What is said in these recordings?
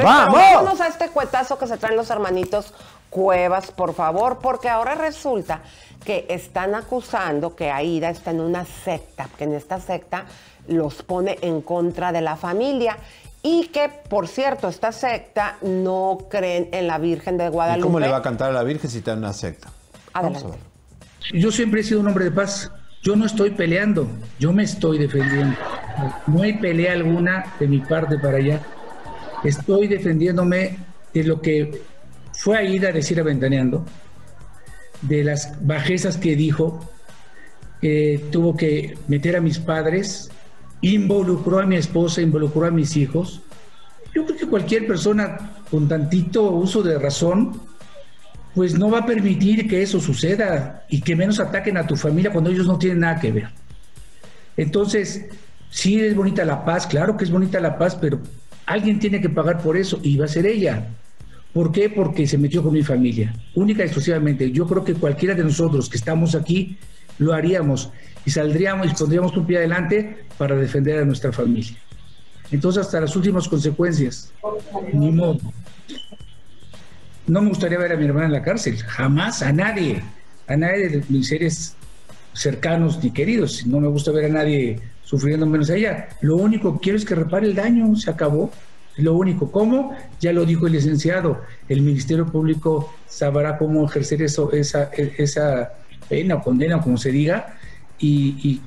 ¡Vamos! Vámonos a este cuetazo que se traen los hermanitos Cuevas, por favor, porque ahora resulta que están acusando que Aida está en una secta, que en esta secta los pone en contra de la familia y que, por cierto, esta secta no creen en la Virgen de ¿Y Guadalupe. cómo le va a cantar a la Virgen si está en una secta? Vamos a Adelante. ver. Yo siempre he sido un hombre de paz. Yo no estoy peleando, yo me estoy defendiendo. No hay pelea alguna de mi parte para allá. Estoy defendiéndome de lo que fue a ir a decir aventaneando, de las bajezas que dijo, tuvo que meter a mis padres, involucró a mi esposa, involucró a mis hijos. Yo creo que cualquier persona con tantito uso de razón pues no va a permitir que eso suceda y que menos ataquen a tu familia cuando ellos no tienen nada que ver. Entonces, sí es bonita la paz, claro que es bonita la paz, pero alguien tiene que pagar por eso y va a ser ella. ¿Por qué? Porque se metió con mi familia, única y exclusivamente. Yo creo que cualquiera de nosotros que estamos aquí lo haríamos y saldríamos y pondríamos un pie adelante para defender a nuestra familia. Entonces, hasta las últimas consecuencias, ni modo. No me gustaría ver a mi hermana en la cárcel, jamás, a nadie, a nadie de mis seres cercanos ni queridos. No me gusta ver a nadie sufriendo menos a ella. Lo único que quiero es que repare el daño, se acabó. Lo único, ¿cómo? Ya lo dijo el licenciado, el Ministerio Público sabrá cómo ejercer eso, esa, esa pena o condena, como se diga, y,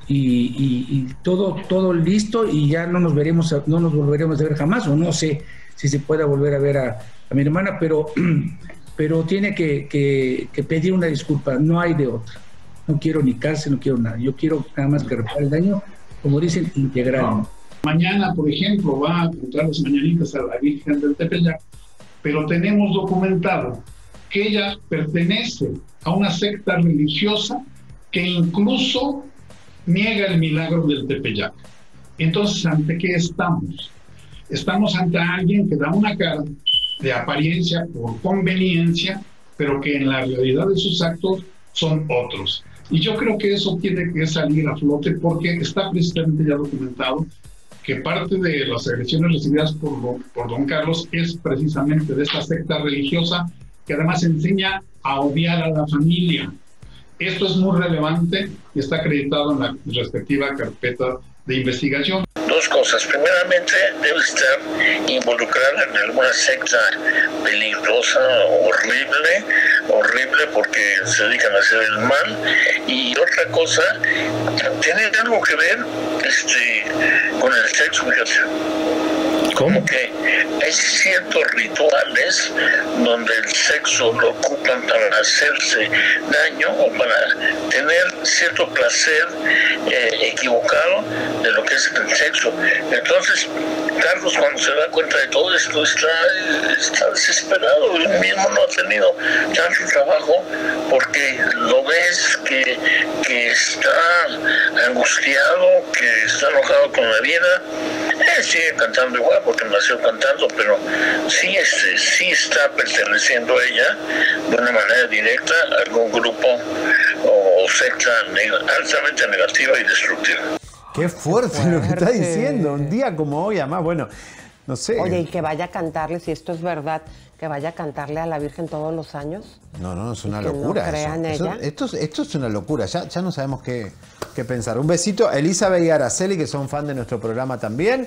todo, todo listo y ya no nos veremos, no nos volveremos a ver jamás, o no sé si se pueda volver a ver a, mi hermana, pero, pero tiene que pedir una disculpa, no hay de otra. No quiero ni cárcel, no quiero nada. Yo quiero nada más que repare el daño, como dicen, integral. Mañana, por ejemplo, va a cantar las mañanitas a la Virgen del Tepeyac, pero tenemos documentado que ella pertenece a una secta religiosa que incluso niega el milagro del Tepeyac. Entonces, ¿ante qué estamos? Estamos ante alguien que da una cara de apariencia por conveniencia, pero que en la realidad de sus actos son otros. Y yo creo que eso tiene que salir a flote porque está precisamente ya documentado que parte de las agresiones recibidas por, por don Carlos es precisamente de esta secta religiosa que además enseña a odiar a la familia. Esto es muy relevante y está acreditado en la respectiva carpeta de investigación. Dos cosas. Primeramente, debe estar involucrada en alguna secta peligrosa, horrible, horrible porque se dedican a hacer el mal. Y otra cosa, tiene algo que ver este, con el sexo, fíjate. Como que hay ciertos rituales donde el sexo lo ocupan para hacerse daño o para tener cierto placer eh, equivocado de lo que es el sexo. Entonces, Carlos cuando se da cuenta de todo esto está, desesperado, él mismo no ha tenido tanto trabajo porque lo ves que está angustiado, que está enojado con la vida. Él sigue cantando igual porque nació cantando, pero sí, este, sí está perteneciendo ella de una manera directa a algún grupo o secta neg- altamente negativa y destructiva. Qué fuerte, lo que está diciendo. Un día como hoy, además, bueno, no sé. Oye, y que vaya a cantarle, si esto es verdad, que vaya a cantarle a la Virgen todos los años. No, no, es una no locura. crea en eso. Eso- ella. esto, es- esto es una locura, ya, ya no sabemos qué, qué pensar. Un besito a Elizabeth y Araceli, que son fan de nuestro programa también.